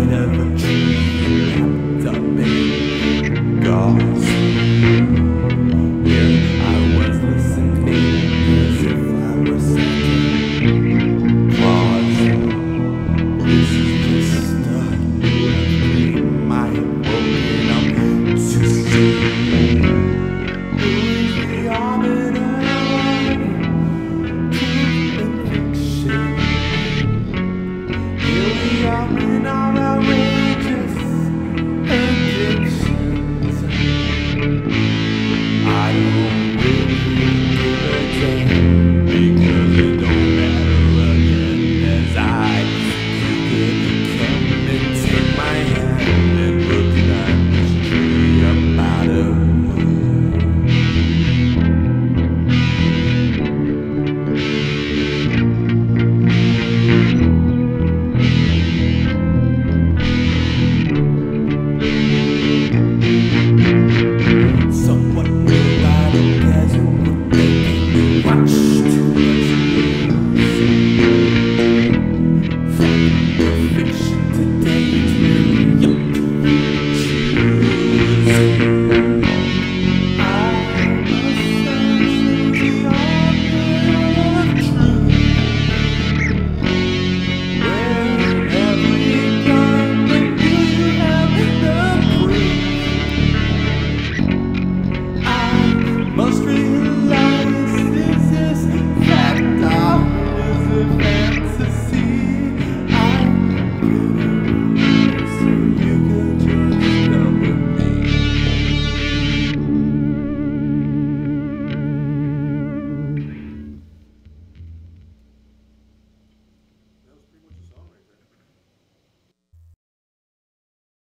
inside of a tree wrapped up in me